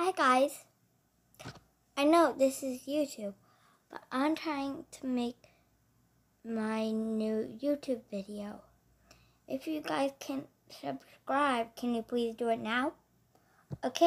Hi guys. I know this is YouTube, but I'm trying to make my new YouTube video. If you guys can subscribe, can you please do it now? Okay.